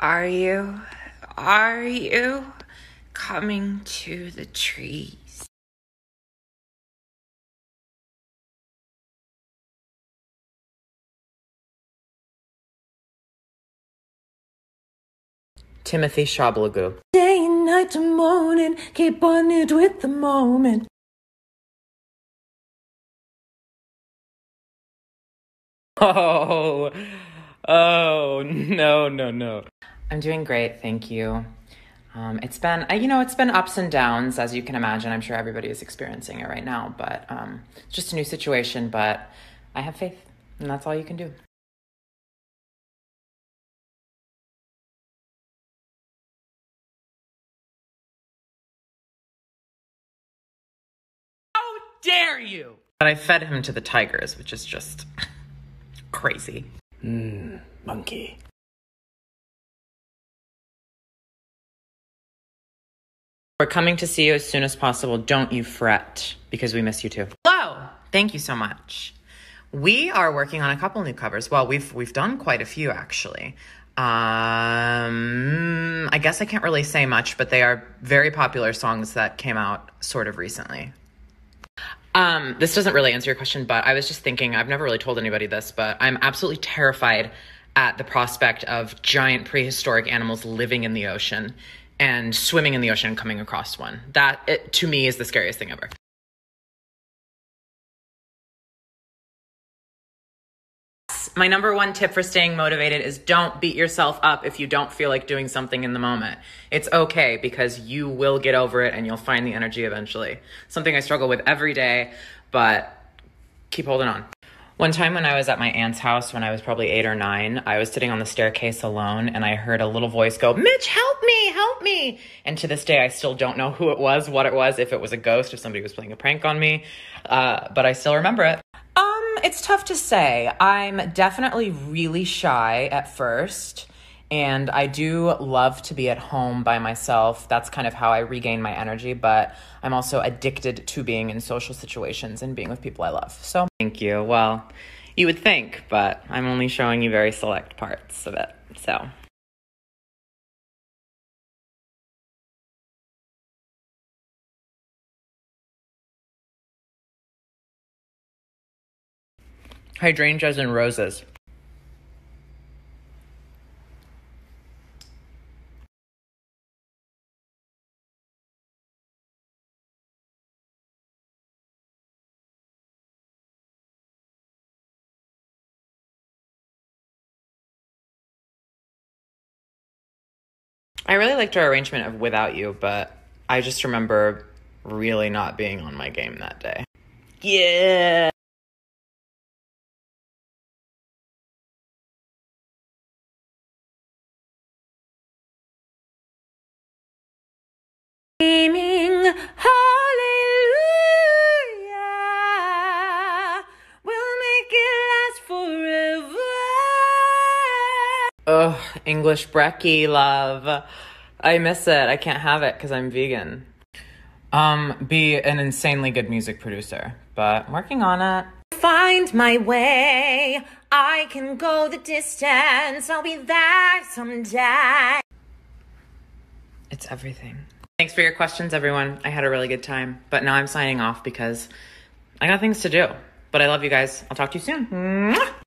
Are you? Are you coming to the trees? Timothy Shablagoo. Day and night to morning, keep on it with the moment. Oh, oh, no, no, no. I'm doing great, thank you. Um, it's been, uh, you know, it's been ups and downs, as you can imagine. I'm sure everybody is experiencing it right now, but um, it's just a new situation. But I have faith, and that's all you can do. How dare you? But I fed him to the tigers, which is just crazy. Mmm, monkey. We're coming to see you as soon as possible. Don't you fret, because we miss you too. Hello. Thank you so much. We are working on a couple new covers. Well, we've we've done quite a few actually. Um, I guess I can't really say much, but they are very popular songs that came out sort of recently. Um, this doesn't really answer your question, but I was just thinking, I've never really told anybody this, but I'm absolutely terrified at the prospect of giant prehistoric animals living in the ocean and swimming in the ocean and coming across one. That, it, to me, is the scariest thing ever. My number one tip for staying motivated is don't beat yourself up if you don't feel like doing something in the moment. It's okay because you will get over it and you'll find the energy eventually. Something I struggle with every day, but keep holding on. One time when I was at my aunt's house when I was probably eight or nine, I was sitting on the staircase alone and I heard a little voice go, Mitch, help me, help me. And to this day, I still don't know who it was, what it was, if it was a ghost, if somebody was playing a prank on me, uh, but I still remember it. Um, it's tough to say. I'm definitely really shy at first. And I do love to be at home by myself. That's kind of how I regain my energy, but I'm also addicted to being in social situations and being with people I love. So, thank you. Well, you would think, but I'm only showing you very select parts of it. So, hydrangeas and roses. I really liked our arrangement of Without You, but I just remember really not being on my game that day. Yeah. English brekkie love. I miss it. I can't have it because I'm vegan. Um, be an insanely good music producer, but I'm working on it. Find my way, I can go the distance, I'll be there someday. It's everything. Thanks for your questions, everyone. I had a really good time, but now I'm signing off because I got things to do. But I love you guys. I'll talk to you soon. Mwah!